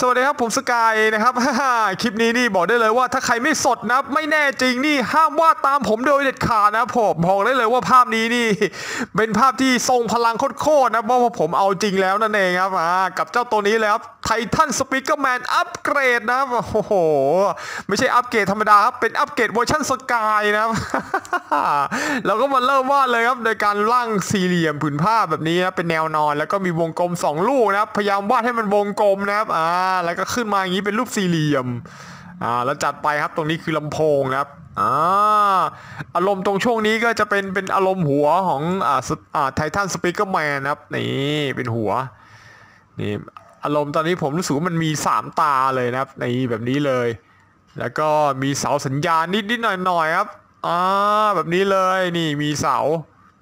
สวัสดีครับผมสกายนะครับ คลิปนี้นี่บอกได้เลยว่าถ้าใครไม่สดนะไม่แน่จริงนี่ห้ามวาดตามผมโดยเด็ดขาดนะผมบอกได้เลยว่าภาพนี้นี่เป็นภาพที่ทรงพลังโคตรๆนะเพราะว่าผมเอาจริงแล้วนั่นเองครับกับเจ้าตัวนี้เลยครับ Titan Speakerman อัปเกรดนะครับโอ้โห ไม่ใช่อัปเกรดธรรมดาครับ เป็นอัปเกรดเวอร์ชันสกายนะครับเราก็มาเริ่มวาดเลยครับ โดยการร่างสี่เหลี่ยมผืนผ้าแบบนี้นะเป็นแนวนอน แล้วก็มีวงกลมสองลูกนะครับ พยายามวาดให้มันวงกลมนะครับอ่าแล้วก็ขึ้นมาอย่างนี้เป็นรูปสี่เหลี่ยมอ่าแล้วจัดไปครับตรงนี้คือลำโพงนะครับอ่าอารมณ์ตรงช่วงนี้ก็จะเป็นเป็นอารมณ์หัวของอ่าสอ่าไททันสปีกเกอร์แมนนะครับนี่เป็นหัวนี่ อารมณ์ตอนนี้ผมรู้สึกว่ามันมีสามตาเลยนะครับ ในแบบนี้เลย แล้วก็มีเสาสัญญาณนิดนิดหน่อยหน่อยๆครับอ่าแบบนี้เลยนี่มีเสา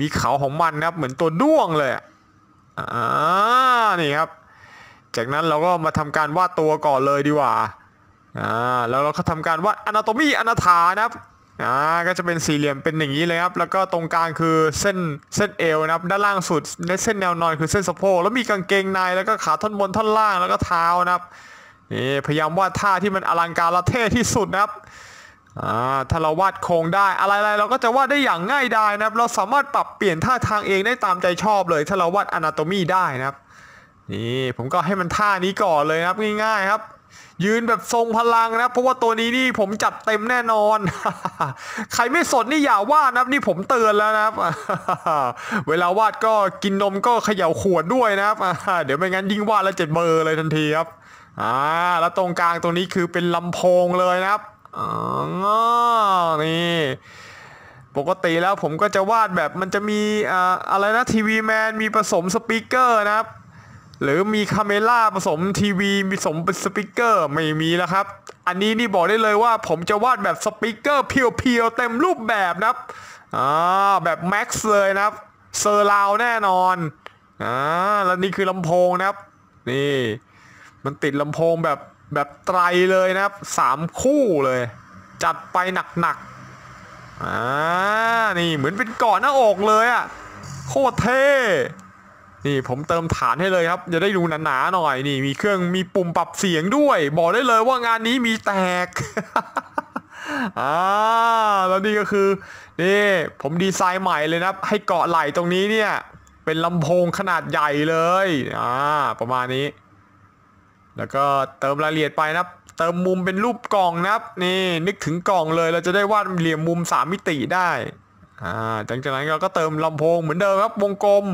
มีเขาของมันนะครับ เหมือนตัวด้วงเลยอะอ่านี่ครับ จากนั้นเราก็มาทำการวาดตัวก่อนเลยดีกว่าอ่าแล้วเราก็ทำการวาดอนาโตมีอนาถานะครับ อ่าก็จะเป็นสี่เหลี่ยมเป็นอย่างนี้เลยครับ แล้วก็ตรงกลางคือเส้นเส้นเอวนะครับ ด้านล่างสุดในเส้นแนวนอนคือเส้นสะโพกแล้วมีกางเกงในแล้วก็ขาท่อนบนท่อนล่างแล้วก็เท้านะครับนี่พยายามวาดท่าที่มันอลังการและเท่ที่สุดนะครับอ่าถ้าเราวาดโครงได้อะไรๆเราก็จะวาดได้อย่างง่ายดายนะครับ เราสามารถปรับเปลี่ยนท่าทางเองได้ตามใจชอบเลย ถ้าเราวาดอนาโตมีได้นะครับนี่ผมก็ให้มันท่านี้ก่อนเลยนะครับง่ายๆครับ ยืนแบบทรงพลังนะครับเพราะว่าตัวนี้นี่ผมจัดเต็มแน่นอน ใครไม่สดนี่อย่าวาดนะนี่ผมเตือนแล้วนะครับเวลาวาดก็กินนมก็เขย่าขวดด้วยนะครับเดี๋ยวไม่งั้นยิ่งวาดแล้วเจ็บเบอร์เลยทันทีครับอ่าแล้วตรงกลางตรงนี้คือเป็นลำโพงเลยนะครับอ๋อนี่ปกติแล้วผมก็จะวาดแบบมันจะมีอ่าอะไรนะ TV Man มีผสม speaker นะครับ หรือมีคาเมล่าผสมทีวีผสม speaker ไม่มีแล้วครับ อันนี้นี่บอกได้เลยว่าผมจะวาดแบบ speaker pure ๆเต็มรูปแบบนะครับอ่าแบบ max เลยนะครับ surround แน่นอนอ่าแล้วนี่คือลำโพงนะครับ นี่ มันติดลำโพงแบบแบบ tri เลยนะครับสามคู่เลย จัดไปหนักๆอ่านี่เหมือนเป็นเกาะหน้าอกเลยอะ่ะโคตรเท่ นี่ผมเติมฐานให้เลยครับจะได้ดูหนาๆหน่อยนี่ มีเครื่องมีปุ่มปรับเสียงด้วย บอกได้เลยว่างานนี้มีแตกอ่าแล้วนี่ก็คือนี่ผมดีไซน์ใหม่เลยนะครับให้เกาะไหล่ตรงนี้เนี่ย เป็นลำโพงขนาดใหญ่เลยอ่าประมาณนี้ แล้วก็เติมรายละเอียดไปนะครับเติมมุมเป็นรูปกล่องนะครับนี่นึกถึงกล่องเลยเราจะได้วาดเหลี่ยมมุมสามมิติได้อ่าจากนั้นเราก็เติมลำโพงเหมือนเดิมครับวงกลม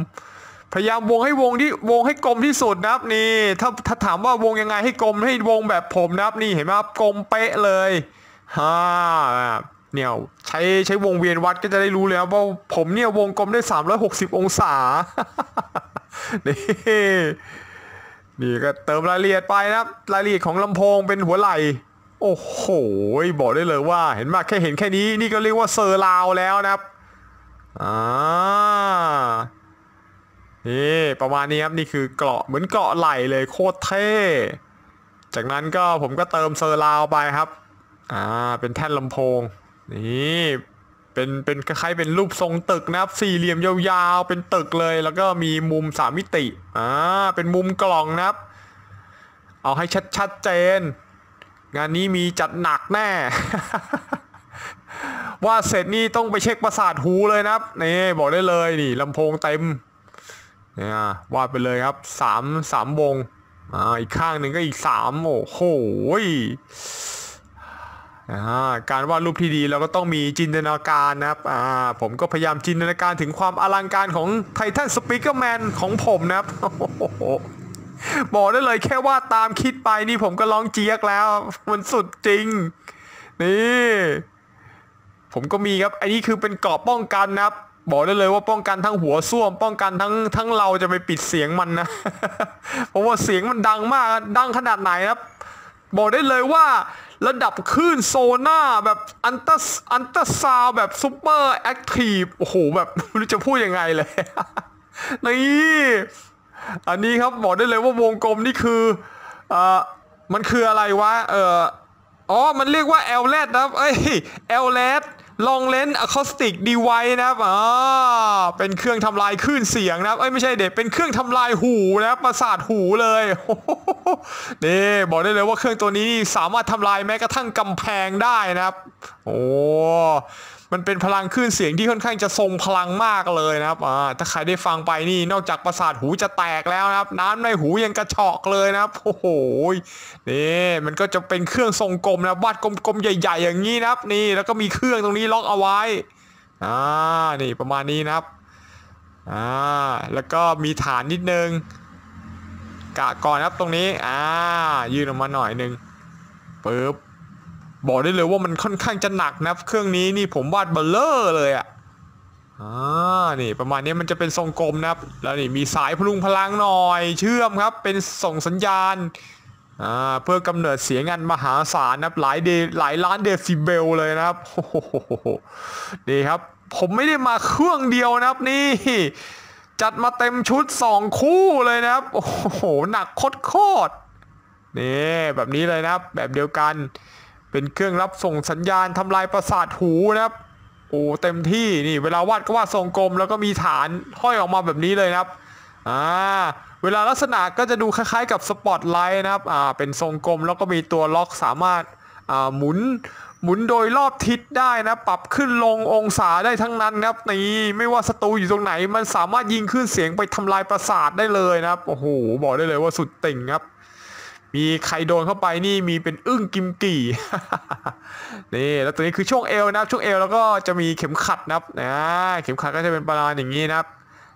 พยายามวงให้วงที่วงให้กลมที่สุดนะครับนี่ถ้าถ้าถามว่าวงยังไงให้กลมให้วงแบบผมนะครับนี่เห็นไหมครับกลมเป๊ะเลยฮ่าเนี่ยใช้ใช้วงเวียนวัดก็จะได้รู้เลยครับว่าผมเนี่ยวงกลมได้ 360 องศานี่นี่ก็เติมรายละเอียดไปนะครับ รายละเอียดของลำโพงเป็นหัวไหล่โอ้โหบอกได้เลยว่า เห็นไหมแค่เห็นแค่นี้นี่ก็เรียกว่าเซอร์ราวแล้วนะครับอ่า นี่ประมาณนี้ครับนี่คือเกราะเหมือนเกราะไหลเลยโคตรเท่ จากนั้นก็ผมก็เติมเซอร์ราวไปครับอ่าเป็นแท่นลำโพงนี่เป็นเป็นคล้ายๆเป็นรูปทรงตึกนะครับ สี่เหลี่ยมยาวๆ เป็นตึกเลย แล้วก็มีมุมสามมิติอ่าเป็นมุมกล่องนะครับ เอาให้ชัดชัดเจน งานนี้มีจัดหนักแน่ ว่าเสร็จนี่ต้องไปเช็คประสาทหูเลยนะครับนี่บอกได้เลยนี่ลำโพงเต็ม เนี่ยวาดไปเลยครับสามสามวงอ่าอีกข้างหนึ่งก็อีกสามโอ้โหอ่าการวาดรูปที่ดีเราก็ต้องมีจินตนาการนะครับอ่าผมก็พยายามจินตนาการถึงความอลังการของไททันสปีกเกอร์แมนของผมนะครับโอ้โหบอกได้เลยแค่วาดตามคิดไปนี่ผมก็ร้องเจี๊ยกแล้ว มันสุดจริง นี่ ผมก็มีครับ อันนี้คือเป็นเกราะป้องกันนะครับ บอกได้เลยว่าป้องกันทั้งหัวส้วม ป้องกันทั้งทั้งเราจะไปปิดเสียงมันนะ เพราะว่าเสียงมันดังมากดังขนาดไหนครับ บอกได้เลยว่าระดับคลื่นโซน่าแบบอันตอันตซาวแบบ super active โอ้โหแบบไม่รู้จะพูดยังไงเลย นี่อันนี้ครับบอกได้เลยว่าวงกลมนี่คืออ่อมันคืออะไรวะเอออ๋อ มันเรียกว่า LRAD ครับ เอ้ย LRAD Long Range Acoustic Device นะครับอ่าเป็นเครื่องทำลายคลื่นเสียงนะครับเอ้ยไม่ใช่เด็กเป็นเครื่องทำลายหูนะครับประสาทหูเลยโอ้โหนี่บอกได้เลยว่าเครื่องตัวนี้สามารถทำลายแม้กระทั่งกำแพงได้นะครับ โอ้ มันเป็นพลังคลื่นเสียงที่ค่อนข้างจะทรงพลังมากเลยนะครับอ่าถ้าใครได้ฟังไปนี่นอกจากประสาทหูจะแตกแล้วนะครับ น้ำในหูยังกระชอกเลยนะครับโอ้โหนี่มันก็จะเป็นเครื่องทรงกลมนะวาดกลมๆใหญ่ ๆ อย่างนี้นะครับ นี่แล้วก็มีเครื่องตรงนี้ล็อกเอาไว้อ่านี่ประมาณนี้นะครับอ่าแล้วก็มีฐานนิดนึงกะก่อนครับตรงนี้อ่ายืนออกมาหน่อยหนึงปึ๊บ บอกได้เลยว่ามันค่อนข้างจะหนักนับเครื่องนี้นี่ผมวาดเบลเลอร์เลยอะ่ะอ่านี่ประมาณนี้มันจะเป็นทรงกลมนะครับแล้วนี่มีสายพลุงพลังหน่อย เชื่อมครับ เป็นส่งสัญญาณอ่าเพื่อกำเนิดเสียงอันมหาศาลนะครับหลายเดหลายล้านเดซิเบลเลยนะครับโอ้โหนี่ครับ ผมไม่ได้มาเครื่องเดียวนะครับนี่จัดมาเต็มชุด 2 คู่เลยนะครับ โอ้โห หนักโคตรนี่แบบนี้เลยนะครับ แบบเดียวกัน เป็นเครื่องรับส่งสัญญาณทำลายประสาทหูนะครับ โอ้เต็มที่นี่เวลาวาดก็วาดทรงกลม แล้วก็มีฐานห้อยออกมาแบบนี้เลยนะครับอ่าเวลาลักษณะก็จะดูคล้ายๆกับสปอตไลท์นะครับอ่าเป็นทรงกลมแล้วก็มีตัวล็อกสามารถอ่าหมุนหมุนโดยรอบทิศได้นะ ปรับขึ้นลงองศาได้ทั้งนั้นนะครับนี่ไม่ว่าศัตรูอยู่ตรงไหน มันสามารถยิงคลื่นเสียงไปทำลายประสาทได้เลยนะครับโอ้โหบอกได้เลยว่าสุดติ่งครับ มีใครโดนเข้าไปนี่มีเป็นอึ้งกิมกี่นี่แล้วตัวนี้คือช่วงเอวนะครับ ช่วงเอวแล้วก็จะมีเข็มขัดนะครับนะเข็มขัดก็จะเป็นประมาณอย่างนี้นะครับ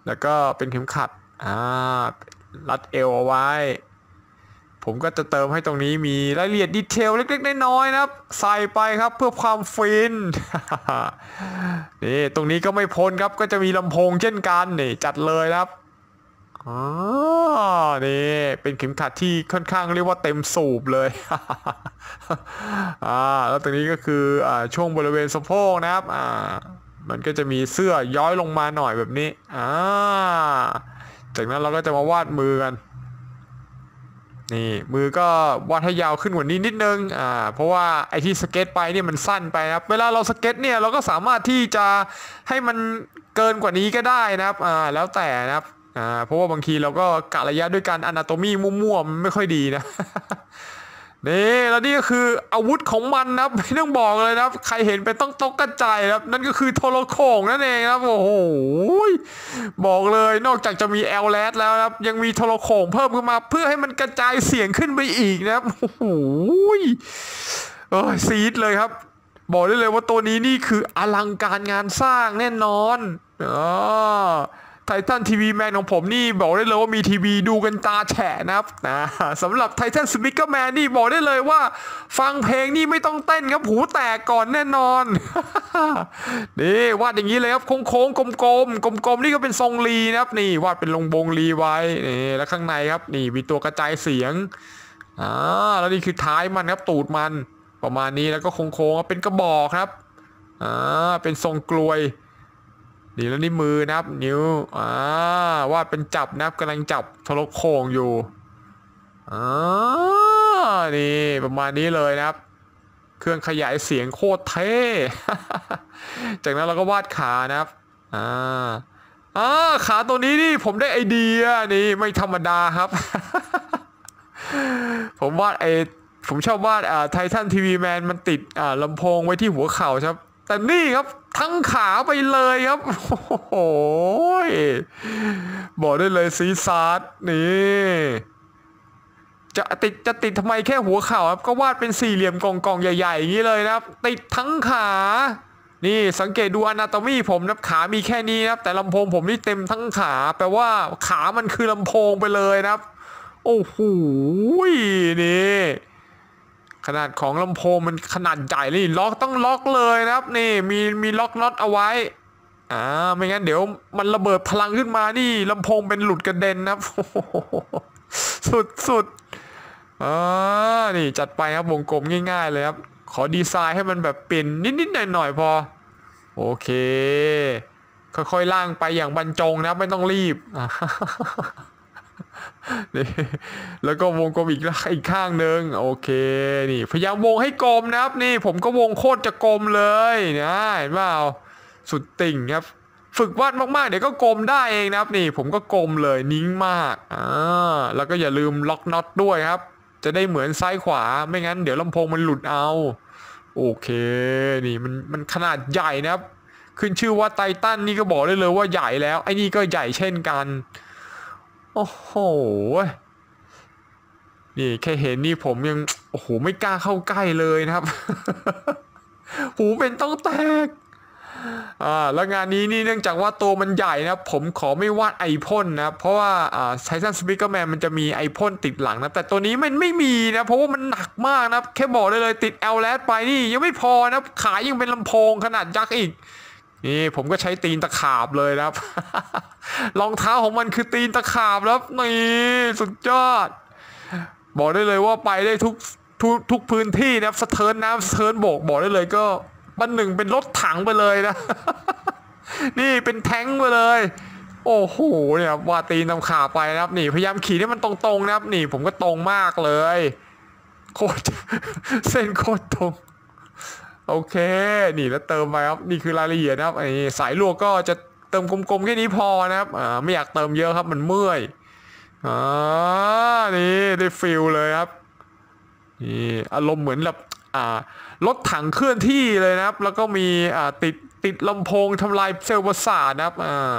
แล้วก็เป็นเข็มขัดอ่ารัดเอวเอาไว้ ผมก็จะเติมให้ตรงนี้มีรายละเอียดดีเทลเล็กๆน้อยๆนะครับ ใส่ไปครับเพื่อความฟินนี่ตรงนี้ก็ไม่พ้นครับก็จะมีลำโพงเช่นกันนี่จัดเลยนะครับ อ๋อนี่เป็นเข็มขัดที่ค่อนข้างเรียกว่าเต็มสูบเลย อ่า แล้วตรงนี้ก็คืออ่าช่วงบริเวณสะโพกนะครับ อ่า มันก็จะมีเสื้อย้อยลงมาหน่อยแบบนี้ อ่า จากนั้นเราก็จะมาวาดมือกัน นี่มือก็วาดให้ยาวขึ้นกว่านี้นิดนึง อ่า เพราะว่าไอที่สเก็ตไปเนี่ยมันสั้นไปครับ เวลาเราสเก็ตเนี่ยเราก็สามารถที่จะให้มันเกินกว่านี้ก็ได้นะครับ อ่า แล้วแต่นะครับ อ่าเพราะว่าบางทีเราก็กะระยะด้วยการอนาโตมีมั่วๆมันไม่ค่อยดีนะนี่แล้วนี่ก็คืออาวุธของมันนะไม่ต้องบอกเลยนะใครเห็นเป็นต้องตกกระจายนะครับนั่นก็คือโทรโขงนั่นเองนะครับโอ้โหบอกเลยนอกจากจะมีแอลแลดแล้วนะครับยังมีโทรโขงเพิ่มขึ้นมา เพื่อให้มันกระจายเสียงขึ้นไปอีกนะครับโอ้โหเออซีดเลยครับ บอกได้เลยว่าตัวนี้นี่คืออลังการงานสร้างแน่นอนอ๋อ Titan TV Man ของผมนี่บอกได้เลยว่ามีทีวีดูกันตาแฉะนะครับนะสำหรับ Titan Speakerman นี่บอกได้เลยว่า ฟังเพลงนี่ไม่ต้องเต้นครับหูแตกก่อนแน่นอนนี่วาดอย่างนี้เลยครับโค้งๆกลมๆกลมๆนี่ก็เป็นทรงรีนะครับนี่วาดเป็นลงวงรีไว้นี่แล้วข้างในครับนี่มีตัวกระจายเสียงอ่าแล้วนี่คือท้ายมันครับตูดมันประมาณนี้แล้วก็โค้งๆเป็นกระบอกครับอ่าเป็นทรงกลวย นี่แล้วนี่มือนะครับ นิ้วอ่าวาดเป็นจับนะครับกำลังจับโทรโข่งอยู่อ่านี่ประมาณนี้เลยนะครับ เครื่องขยายเสียงโคตรเท่ จากนั้นเราก็วาดขานะครับอ่าอ่าขาตัวนี้นี่ผมได้ไอเดียนี่ไม่ธรรมดาครับ ผมวาดไอผมชอบวาดอ่าไททันทีวีแมนมันติดอ่าลำโพงไว้ที่หัวเข่าครับ แต่นี่ครับ ทั้งขาไปเลยครับ โอ้โหบอกได้เลยซีซาร์ดนี่ จะติดจะติดทำไมแค่หัวเข่าครับ ก็วาดเป็นสี่เหลี่ยมกองๆใหญ่ๆอย่างนี้เลยนะครับ ติดทั้งขา นี่สังเกตดูอนาโตมีผมนะขามีแค่นี้นะครับ แต่ลำโพงผมนี่เต็มทั้งขา แปลว่าขามันคือลำโพงไปเลยนะครับ โอ้โหนี่ ขนาดของลำโพงมันขนาดใหญ่เลยล็อกต้องล็อกเลยนะครับ นี่มีมีล็อกน็อตเอาไว้อ่าไม่งั้นเดี๋ยวมันระเบิดพลังขึ้นมานี่ลำโพงเป็นหลุดกระเด็นนะครับสุดสุดอ่านี่จัดไปครับวงกลมง่าย ๆ เลยครับ ขอดีไซน์ให้มันแบบเป็นนิดๆหน่อยๆพอ โอเค ค่อยๆล่างไปอย่างบรรจงนะครับไม่ต้องรีบ นี่แล้วก็วงกลมอีกอีกข้างหนึ่งโอเคนี่พยายามวงให้กลมนะครับ นี่ผมก็วงโคตรจะกลมเลยนะเห็นเปล่าสุดติ่งครับ ฝึกวาดมากๆเดี๋ยวก็กลมได้เองนะครับ นี่ผมก็กลมเลยนิ่งมากอ่าแล้วก็อย่าลืมล็อกน็อตด้วยครับ จะได้เหมือนซ้ายขวาไม่งั้นเดี๋ยวลำโพงมันหลุดเอาโอเคนี่มันมันขนาดใหญ่นะครับ ขึ้นชื่อว่าไททันนี่ก็บอกได้เลยว่าใหญ่แล้วไอ้นี่ก็ใหญ่เช่นกัน โอ้โห นี่แค่เห็นนี่ผมยัง โอ้โห ไม่กล้าเข้าใกล้เลยนะครับ หูเป็นต้องแตก อ่า แล้วงานนี้นี่เนื่องจากว่าตัวมันใหญ่นะผมขอไม่วาดไอพ่นนะ เพราะว่าอ่าไททันสปิเกอร์แมนมันจะมีไอพ่นติดหลังนะ แต่ตัวนี้มันไม่มีนะ เพราะว่ามันหนักมากนะ แค่บอกได้เลยติดแอลแลไปนี่ยังไม่พอนะ ขายยังเป็นลำโพงขนาดยักษ์อีก นี่ผมก็ใช้ตีนตะขาบเลยนะครับรองเท้าของมันคือตีนตะขาบแล้วนี่สุดยอด บอกได้เลยว่าไปได้ทุกทุกทุกพื้นที่นะครับสะเทินน้ำสะเทินโบกบอกได้เลยก็บันหนึ่งเป็นรถถังไปเลยนะ นี่เป็นแท้งไปเลย โอ้โหเนี่ยว่าตีนตำขาไปนะครับนี่พยายามขี่ให้มันตรงๆนะครับนี่ผมก็ตรงมากเลยโคตรเส้นโคตรตรง โอเค นี่แล้วเติมไปครับ นี่คือรายละเอียดนะครับไอ้สายลวกก็จะเติมกลมๆแค่นี้พอนะครับ อ่า ไม่อยากเติมเยอะครับ มันเมื่อย อ่า นี่ได้ฟิลเลยครับ นี่อารมณ์เหมือนแบบ อ่ารถถังเคลื่อนที่เลยนะครับ แล้วก็มี อ่า ติด ติดลำโพงทำลายเซลล์ประสาทนะครับ อ่า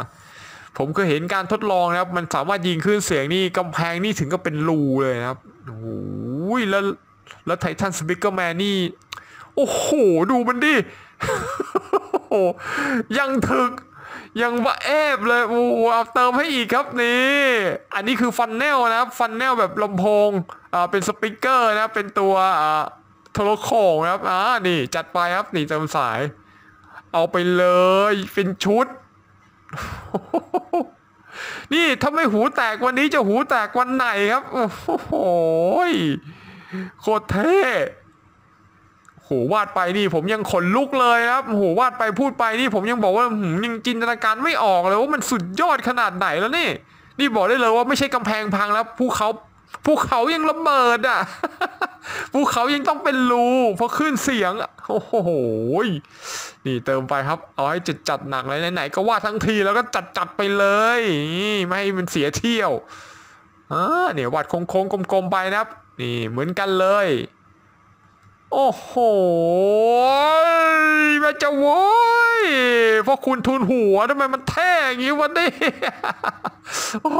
ผมเคยเห็นการทดลองนะครับ มันสามารถยิงคลื่นเสียงนี่กำแพงนี่ถึงก็เป็นรูเลยนะครับ โอ้โหแล้วแล้ว Titan Speakerman นี่ โอ้โห ดูมันดิโอ้อย่างถึกอย่างบะแอบเลยโอ้เอาเติมให้อีกครับนี่ อันนี้คือ funnel นะครับ funnel แบบลำโพงอ่าเป็น speaker นะครับเป็นตัวอ่าโทรโข่งครับอ่านี่จัดไปครับนี่เติมสาย เอาไปเลยเป็นชุด นี่ถ้าไม่หูแตกวันนี้จะหูแตกวันไหนครับ โอ้โหโคตรเท่ วาดไปนี่ผมยังขนลุกเลยครับโหวาดไปพูดไปนี่ผมยังบอกว่าหืมยังจินตนาการไม่ออกเลยว่ามันสุดยอดขนาดไหนแล้วนี่ นี่บอกได้เลยว่าไม่ใช่กำแพงพังแล้วภูเขาภูเขายังระเบิดอะภูเขายังต้องเป็นรูเพราะขึ้นเสียงโอ้โหนี่เติมไปครับเอาให้จัดจัดหนักเลยไหนๆก็วาดทั้งทีแล้วก็จัดจัดไปเลยไม่ให้มันเสียเที่ยวอ่าเนี่ยวาดโค้งๆกลมๆไปนะครับ นี่เหมือนกันเลย โอ้โหแม่จะโว้ยเพราะคุณทุนหัวทำไมมันแท่อย่างนี้วะเนี่ยโอ้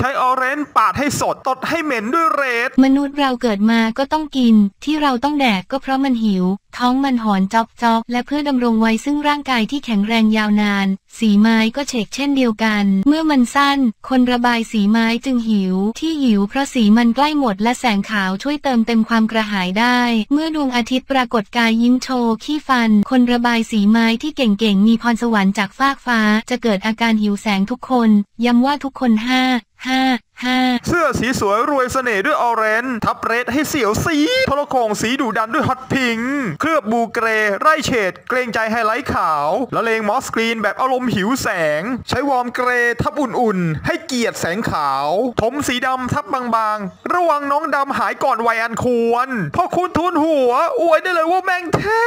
ใช้ออเรนจ์ปาดให้สดตดให้เหม็นด้วยเรดมนุษย์เราเกิดมาก็ต้องกิน ที่เราต้องแดกก็เพราะมันหิว ท้องมันหอนจอกจอกและเพื่อดำรงไว้ซึ่งร่างกายที่แข็งแรงยาวนาน สีไม้ก็เฉกเช่นเดียวกัน เมื่อมันสั้น คนระบายสีไม้จึงหิว ที่หิวเพราะสีมันใกล้หมดและแสงขาวช่วยเติมเต็มความกระหายได้ เมื่อดวงอาทิตย์ปรากฏกายยิ้มโชว์ขี้ฟัน คนระบายสีไม้ที่เก่งๆมีพรสวรรค์จากฟากฟ้า จะเกิดอาการหิวแสงทุกคนย้ำว่าทุกคนห้า ห้าห้าเสื้อสีสวยรวยเสน่ห์ด้วยออเรนจ์ทับเรดให้เสียวสีโทรโขงสีดุดันด้วยฮอตพิงค์เคลือบบูเกร ไร่เฉด เกรงใจไฮไลท์ขาวละเลงมอสกรีนแบบอารมณ์หิวแสง ใช้วอร์มเกร ทับอุ่นๆ ให้เกียรติแสงขาว ถมสีดำทับบางๆ ระวังน้องดำหายก่อนวัยอันควรพราะคุณทุนหัว อวยได้เลยว่าแม่งเท่